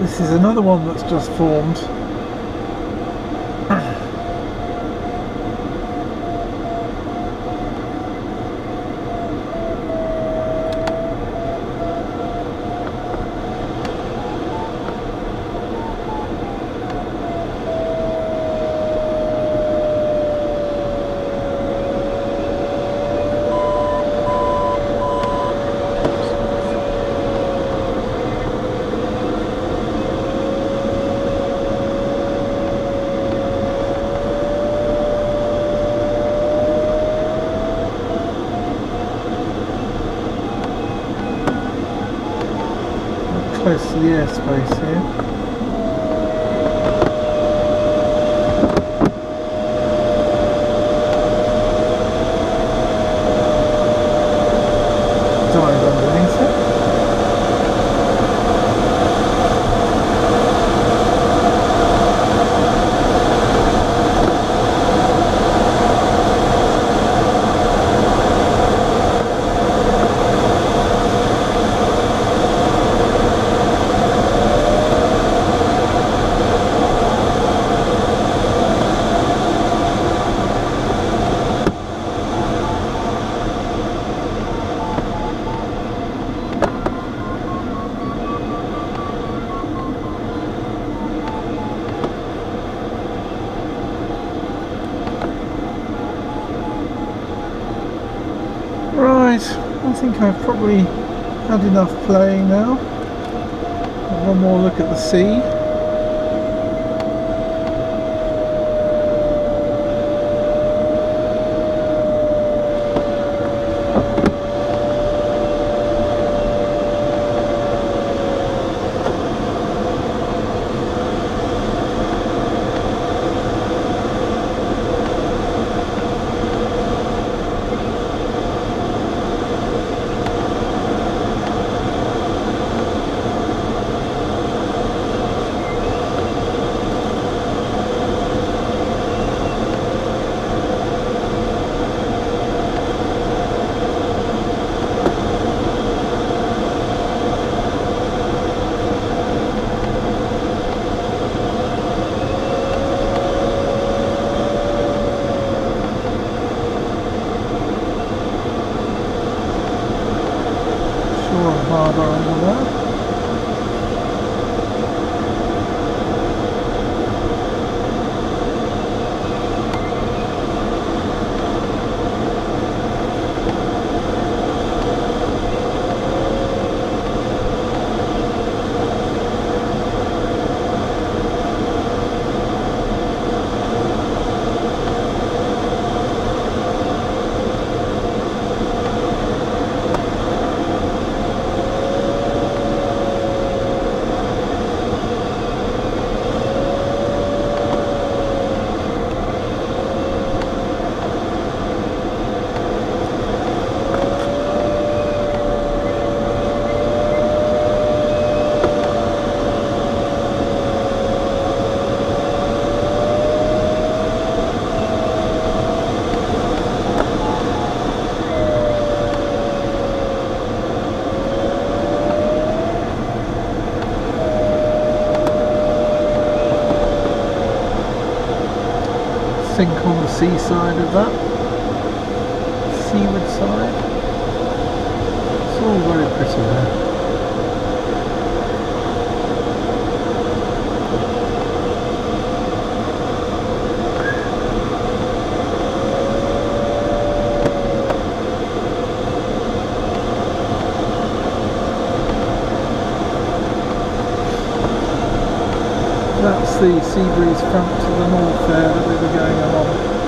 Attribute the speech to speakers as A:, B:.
A: This is another one that's just formed. Close to the Right, I think I've probably had enough playing now. One more look at the sea. bağlarına Sink on the seaside of that. Seaward side. It's all very pretty there. That's the sea breeze front to the north there that we were going along.